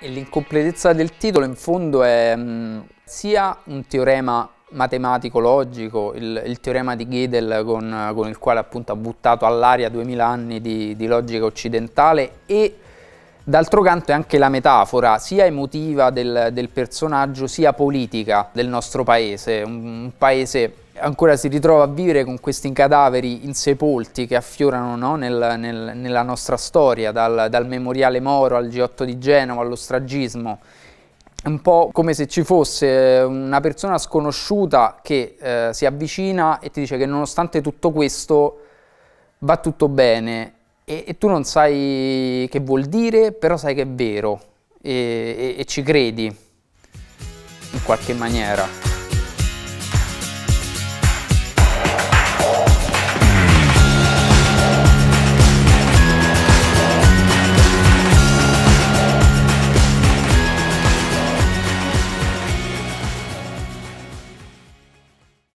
L'incompletezza del titolo in fondo è mh, sia un teorema matematico-logico, il, il, teorema di Gödel con, con, il quale appunto ha buttato all'aria 2000 anni di, di logica occidentale e d'altro canto è anche la metafora sia emotiva del, del personaggio sia politica del nostro paese, un, un paese ancora si ritrova a vivere con questi cadaveri insepolti che affiorano no, nel, nel, nella nostra storia, dal, dal, memoriale Moro al G8 di Genova, allo stragismo. Un po' come se ci fosse una persona sconosciuta che eh, si avvicina e ti dice che nonostante tutto questo va tutto bene e, e tu non sai che vuol dire, però sai che è vero e, e, e ci credi in qualche maniera.